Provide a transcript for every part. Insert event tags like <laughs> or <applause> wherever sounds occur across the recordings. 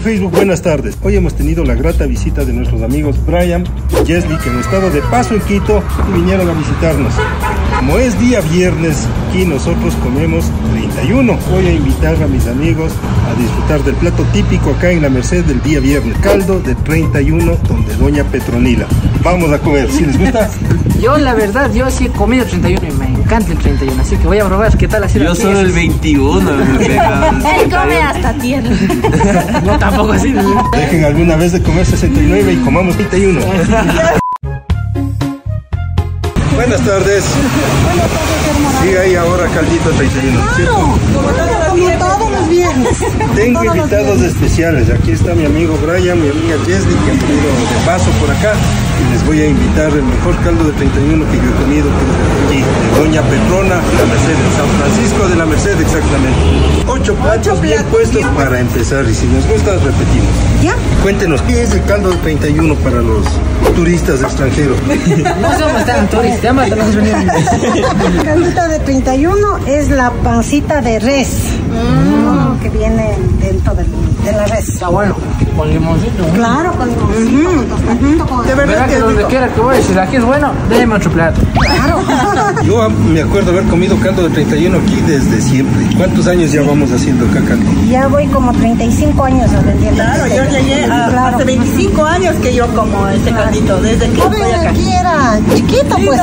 Facebook, buenas tardes. Hoy hemos tenido la grata visita de nuestros amigos Brian y Jesly, que han estado de paso en Quito y vinieron a visitarnos. Como es día viernes, aquí nosotros comemos 31. Voy a invitar a mis amigos a disfrutar del plato típico acá en la Merced del día viernes. Caldo de 31, donde Doña Petronila. Vamos a comer, si les gusta. <laughs> Yo, la verdad, yo sí he comido 31 y me encanta el 31, así que voy a probar qué tal así. Yo solo el 21 me <laughs> pega. Él come hasta tierra. <laughs> No, tampoco así. Dejen alguna vez de comer 69 y comamos 31. <laughs> Buenas tardes. Sigue ahí ahora caldito 31. ¿cierto? Como todos los viernes. Tengo invitados especiales. Aquí está mi amigo Brian, mi amiga Jesly, que han venido de paso por acá. Y les voy a invitar el mejor caldo de 31 que yo he comido, que es de aquí, Doña Petrona, la Merced, en San Francisco de la Merced, exactamente. Ocho platos bien platos, puestos bien para empezar. Y si nos gusta, repetimos. ¿Ya? Cuéntenos, ¿qué es el caldo de 31 para los turistas extranjeros? <laughs> No somos tan turistas, ya más. <laughs> El caldito de 31 es la pancita de res. Mm, Que viene dentro del- de la res. Está bueno, con limoncito. Claro, con limoncito, con con... De verdad que donde quiera que voy, si aquí es bueno, déjeme otro plato. <laughs> Yo ah, me acuerdo haber comido caldo de 31 aquí desde siempre. ¿Cuántos años ya vamos haciendo acá caldo? Ya voy como 35 años vendiendo. Claro, yo llegué a, Claro. hace 25 años que yo como este caldito, desde que estoy acá. aquí era chiquito, pues.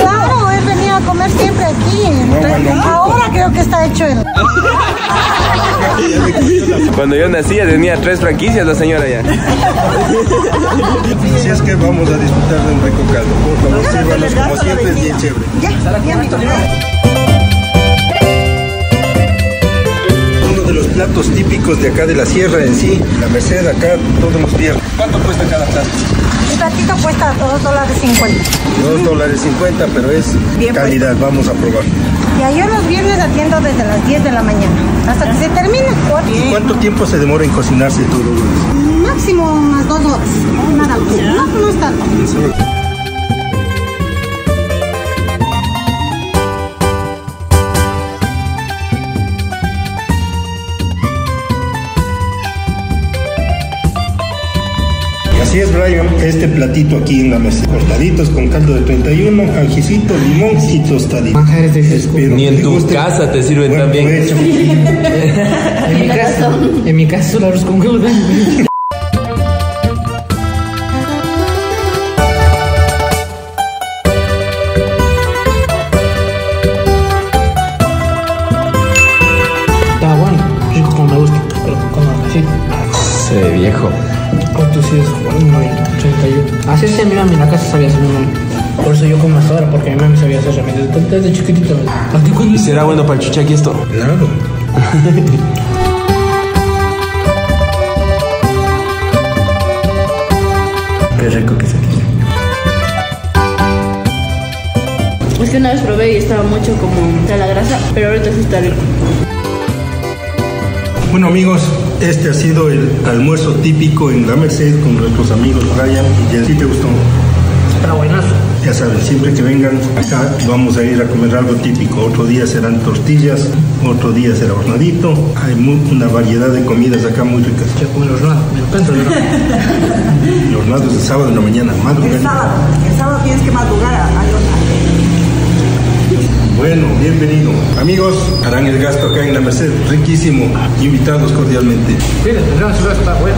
Claro, he <laughs> venido a comer siempre aquí. Ahora creo que está hecho el... Cuando yo nací ya tenía tres franquicias la señora ya. Si es que vamos a disfrutar de un rico caldo. Por favor, sírvanos como siempre, es bien chévere. Uno de los platos típicos de acá de la sierra en sí, la Merced acá todos los viernes. ¿Cuánto cuesta cada plato? Un platito cuesta 2 dólares 50. 2 dólares 50, pero es Bien calidad. Vamos a probar. Ya yo los viernes atiendo desde las 10 de la mañana hasta que se termine. cuatro. ¿Cuánto tiempo se demora en cocinarse todo? Máximo unas 2 horas. Nada más. No, no es tanto. Así es, Brian. Este platito aquí en la mesa. Cortaditos con caldo de 31, aljicito, limón y tostadito. Manjares de Espero Ni en tu guste. casa te sirven Buen tan bien. <laughs> En mi casa, en mi casa solo arroz con huevo. Está bueno, rico como me gusta, pero con así. Se ve viejo. ¿Cuánto sí es? Bueno, 31. Así se mi mami en la casa sabía hacer. Por eso yo como hasta ahora, porque mi mami sabía hacer remedios. Desde chiquitito. ¿A ti cuándo? ¿Y será bueno para el chuchaqui esto? Claro. <laughs> Qué rico que se Es que una vez probé y estaba mucho como de la grasa, pero ahorita sí está rico. Bueno amigos, este ha sido el almuerzo típico en la Merced con nuestros amigos Brian y Jess. ¿Sí te gustó? Está buenazo. Ya saben, siempre que vengan acá vamos a ir a comer algo típico. Otro día serán tortillas, otro día será hornadito. Hay una variedad de comidas acá muy ricas. Yo como los raros, me encanta el hornado. El hornado es el sábado en la mañana, El madrugada. sábado, el sábado tienes que madrugar a, a Bueno, bienvenido. Amigos, harán el gasto acá en la Merced. Riquísimo. Invitados cordialmente. Mire, no, se va a estar bueno.